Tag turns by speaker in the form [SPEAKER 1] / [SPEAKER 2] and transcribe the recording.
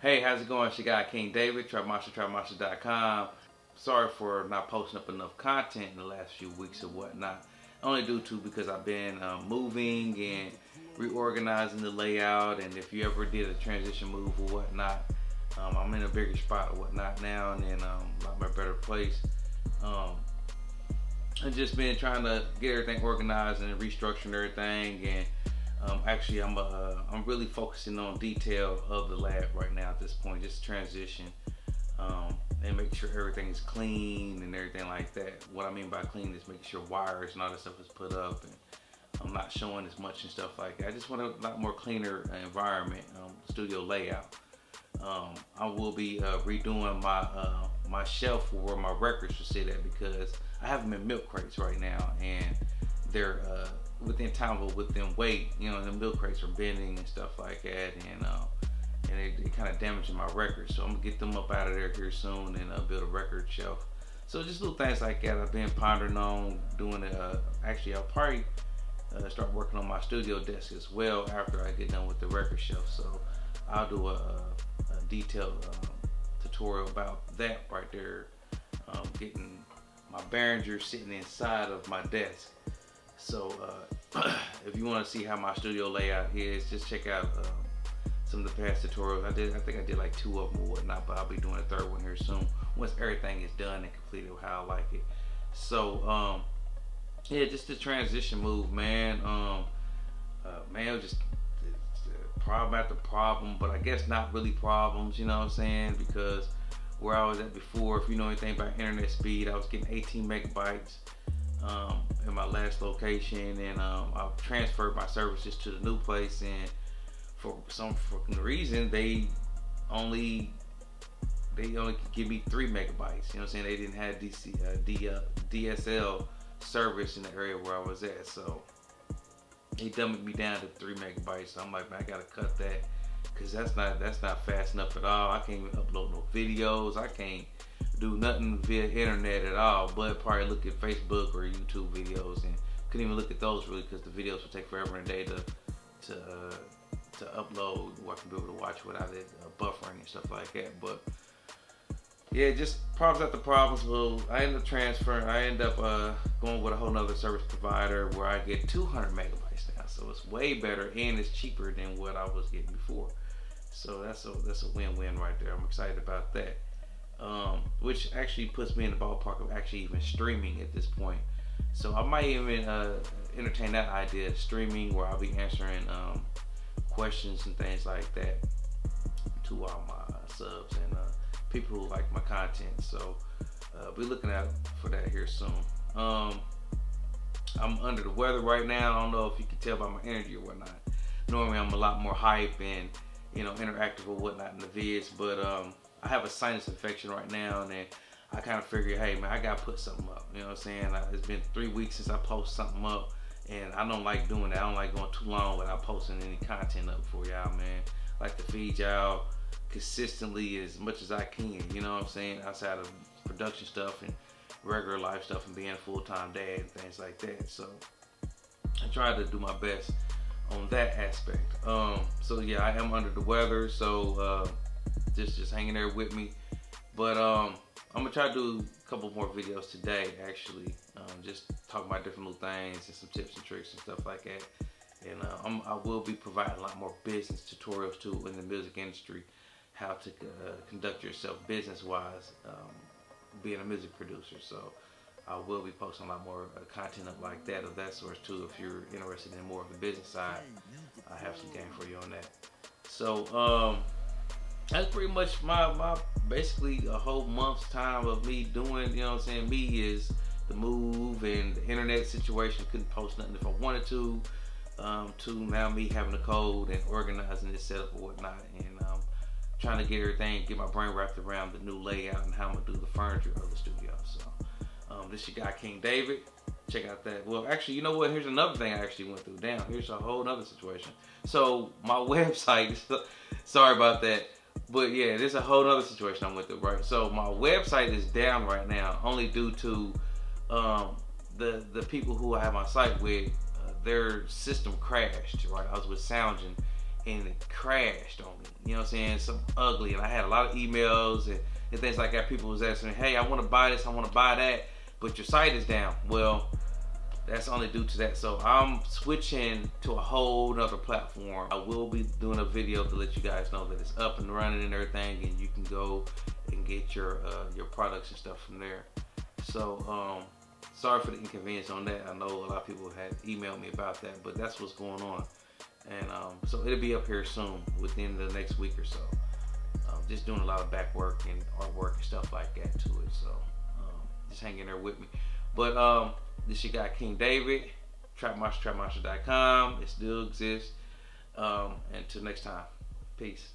[SPEAKER 1] Hey, how's it going? Your guy King David, TrapMonster.com. Sorry for not posting up enough content in the last few weeks or whatnot. Only do two because I've been um, moving and reorganizing the layout. And if you ever did a transition move or whatnot, um, I'm in a bigger spot or whatnot now and in um, a lot more better place. Um, I've just been trying to get everything organized and restructuring everything and um, actually, I'm uh, I'm really focusing on detail of the lab right now at this point, just transition um, and make sure everything is clean and everything like that. What I mean by clean is making sure wires and all that stuff is put up and I'm not showing as much and stuff like that. I just want a lot more cleaner environment, um, studio layout. Um, I will be uh, redoing my uh, my shelf where my records will sit at because I have them in milk crates right now and they're uh, within time but within weight, you know, the milk crates are bending and stuff like that, and uh, and it, kind of damaging my records. So I'm gonna get them up out of there here soon and uh, build a record shelf. So just little things like that I've been pondering on doing. Uh, actually, I'll probably uh, start working on my studio desk as well after I get done with the record shelf. So I'll do a, a detailed um, tutorial about that right there. Um, getting my Behringer sitting inside of my desk. So uh, if you want to see how my studio layout is, just check out um, some of the past tutorials. I did, I think I did like two of them or whatnot, but I'll be doing a third one here soon once everything is done and completed how I like it. So um, yeah, just the transition move, man. Um, uh, man, just problem after problem, but I guess not really problems, you know what I'm saying? Because where I was at before, if you know anything about internet speed, I was getting 18 megabytes um, in my last location, and um, I've transferred my services to the new place. And for some fucking reason, they only they only give me three megabytes. You know what I'm saying? They didn't have DC uh, D, uh, DSL service in the area where I was at, so he dumbed me down to three megabytes. So I'm like, man, I gotta cut that because that's not that's not fast enough at all. I can't even upload no videos. I can't do nothing via internet at all, but probably look at Facebook or YouTube videos and couldn't even look at those really because the videos would take forever and a day to to uh, to upload can be able to watch without it uh, buffering and stuff like that. But yeah, just problems after problems. Well, I end up transferring. I end up uh, going with a whole nother service provider where I get 200 megabytes now, so it's way better and it's cheaper than what I was getting before. So that's a that's a win-win right there. I'm excited about that um, which actually puts me in the ballpark of actually even streaming at this point. So I might even uh, entertain that idea of streaming where I'll be answering um, questions and things like that to all my subs and uh, people who like my content. So uh, be looking out for that here soon. Um, I'm under the weather right now. I don't know if you can tell by my energy or whatnot. Normally I'm a lot more hype and you know interactive or whatnot in the vids, but um, I have a sinus infection right now, and then I kind of figured, hey man, I gotta put something up. You know what I'm saying? It's been three weeks since I post something up, and I don't like doing that. I don't like going too long without posting any content up for y'all, man. I like to feed y'all consistently as much as I can. You know what I'm saying? Outside of production stuff and regular life stuff and being a full-time dad and things like that. So I try to do my best on that aspect. Um, so yeah, I am under the weather, so. Uh, just just hanging there with me. But um, I'm gonna try to do a couple more videos today, actually. Um, just talk about different little things and some tips and tricks and stuff like that. And uh, i will be providing a lot more business tutorials too in the music industry, how to uh, conduct yourself business-wise, um, being a music producer. So I will be posting a lot more uh, content up like that of that sort too. If you're interested in more of the business side, I have some game for you on that. So um, that's pretty much my my basically a whole month's time of me doing, you know what I'm saying? Me is the move and the internet situation. Couldn't post nothing if I wanted to. Um, to now me having a code and organizing this setup or whatnot, and um, trying to get everything, get my brain wrapped around the new layout and how I'm gonna do the furniture of the studio. So um, this your guy King David. Check out that. Well, actually, you know what? Here's another thing I actually went through. Damn, here's a whole other situation. So my website. Is sorry about that but yeah, there's a whole other situation I'm with through, right? So my website is down right now, only due to um, the the people who I have my site with. Uh, their system crashed, right? I was with Soundgen, and it crashed on me. You know what I'm saying? Some ugly, and I had a lot of emails and, and things like that. People was asking "Hey, I want to buy this, I want to buy that," but your site is down. Well, that's only due to that. So I'm switching to a whole nother platform. I will be doing a video to let you guys know that it's up and running and everything, and you can go and get your uh, your products and stuff from there. So um, sorry for the inconvenience on that. I know a lot of people had emailed me about that, but that's what's going on. And um, so it'll be up here soon, within the next week or so. Um, just doing a lot of back work and artwork and stuff like that to it. So um, just hanging there with me. But um, this you got King David, trapmonster, trapmonster.com. It still exists. Um, until next time, peace.